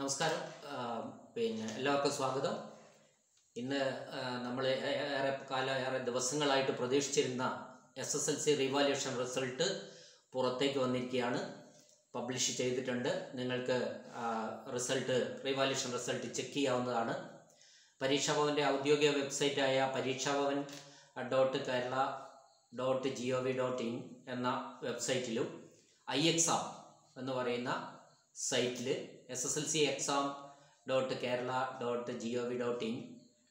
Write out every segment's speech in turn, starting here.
നമസ്കാരം. പിന്നെ എല്ലാവർക്കും സ്വാഗതം. ഇന്ന് നമ്മൾ ഏറെ കാലം ഏറെ ദിവസങ്ങളായിട്ട് പ്രതീക്ഷിച്ചിരുന്ന S S L C revaluation result പുറത്തേക്ക് വന്നിരിക്കുകയാണ്. പബ്ലിഷ് ചെയ്തിട്ടുണ്ട്. നിങ്ങൾക്ക് റിസൾട്ട് റിവാല്യൂഷൻ റിസൾട്ട് ചെക്ക് ചെയ്യാവുന്നതാണ്. പരീക്ഷാ ഭവന്റെ ഔദ്യോഗിക വെബ്സൈറ്റായ Pareeksha Bhavan dot Kerala dot G O V dot in എന്ന വെബ്സൈറ്റിലും ഐ എക്സാം എന്ന് പറയുന്ന സൈറ്റിൽ S S L C exam dot Kerala dot G O V dot in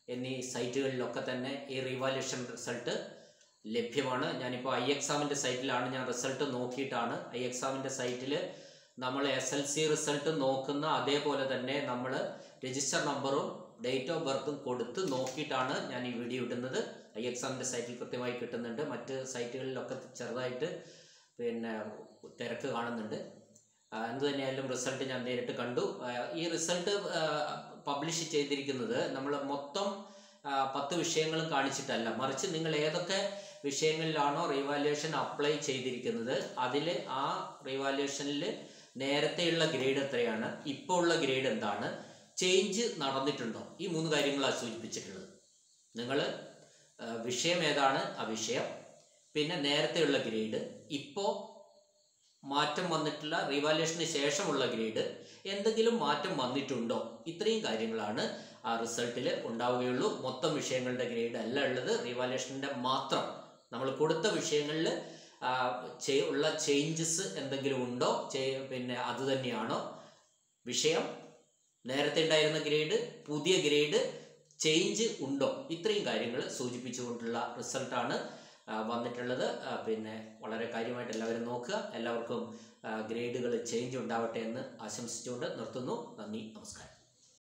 എന്നീ സൈറ്റുകളിലൊക്കെ തന്നെ ഈ റീവാലുവേഷൻ റിസൾട്ട് ലഭ്യമാണ്. ഞാനിപ്പോൾ ഐ എക്സാമിന്റെ സൈറ്റിലാണ്. ഞാൻ റിസൾട്ട് നോക്കിയിട്ടാണ്. ഐ എക്സാമിന്റെ സൈറ്റിൽ നമ്മൾ എസ് എൽ സി റിസൾട്ട് നോക്കുന്ന അതേപോലെ തന്നെ നമ്മൾ രജിസ്റ്റർ നമ്പറും ഡേറ്റ് ഓഫ് ബർത്തും കൊടുത്ത് നോക്കിയിട്ടാണ് ഞാൻ ഈ വീഡിയോ ഇടുന്നത്. ഐ എക്സാമിന്റെ സൈറ്റിൽ കൃത്യമായി കിട്ടുന്നുണ്ട്. മറ്റ് സൈറ്റുകളിലൊക്കെ ചെറുതായിട്ട് പിന്നെ തിരക്ക് കാണുന്നുണ്ട്. എന്ത് തന്നെയായാലും റിസൾട്ട് ഞാൻ നേരിട്ട് കണ്ടു. ഈ റിസൾട്ട് പബ്ലിഷ് ചെയ്തിരിക്കുന്നത് നമ്മൾ മൊത്തം പത്ത് വിഷയങ്ങളും കാണിച്ചിട്ടല്ല. മറിച്ച് നിങ്ങൾ ഏതൊക്കെ വിഷയങ്ങളിലാണോ റീവാലുവേഷൻ അപ്ലൈ ചെയ്തിരിക്കുന്നത് അതിൽ ആ റീവാലുവേഷനിൽ നേരത്തെയുള്ള ഗ്രേഡ് എത്രയാണ് ഇപ്പോൾ ഉള്ള ഗ്രേഡ് എന്താണ് ചേഞ്ച് നടന്നിട്ടുണ്ടോ? ഈ മൂന്ന് കാര്യങ്ങളാണ് സൂചിപ്പിച്ചിട്ടുള്ളത്. നിങ്ങൾ വിഷയം ഏതാണ്? ആ വിഷയം. പിന്നെ നേരത്തെയുള്ള ഗ്രേഡ് ഇപ്പോൾ മാറ്റം വന്നിട്ടില്ല. റിവാലുവേഷന് ശേഷമുള്ള ഗ്രേഡ് എന്തെങ്കിലും മാറ്റം വന്നിട്ടുണ്ടോ? ഇത്രയും കാര്യങ്ങളാണ് ആ റിസൾട്ടിൽ ഉണ്ടാവുകയുള്ളൂ. മൊത്തം വിഷയങ്ങളുടെ ഗ്രേഡ് അല്ല ഉള്ളത്. റിവാലുവേഷന്റെ മാത്രം നമ്മൾ കൊടുത്ത വിഷയങ്ങളിൽ ഉള്ള ചേഞ്ചസ് എന്തെങ്കിലും ഉണ്ടോ? പിന്നെ അത് തന്നെയാണോ? വിഷയം നേരത്തെ ഉണ്ടായിരുന്ന ഗ്രേഡ് പുതിയ ഗ്രേഡ് ചേഞ്ച് ഉണ്ടോ? ഇത്രയും കാര്യങ്ങൾ സൂചിപ്പിച്ചുകൊണ്ടുള്ള റിസൾട്ടാണ് വന്നിട്ടുള്ളത്. പിന്നെ വളരെ കാര്യമായിട്ട് എല്ലാവരും നോക്കുക. എല്ലാവർക്കും ഗ്രേഡുകൾ ചേഞ്ച് ഉണ്ടാവട്ടെ എന്ന് ആശംസിച്ചുകൊണ്ട് നിർത്തുന്നു. നന്ദി നമസ്കാരം.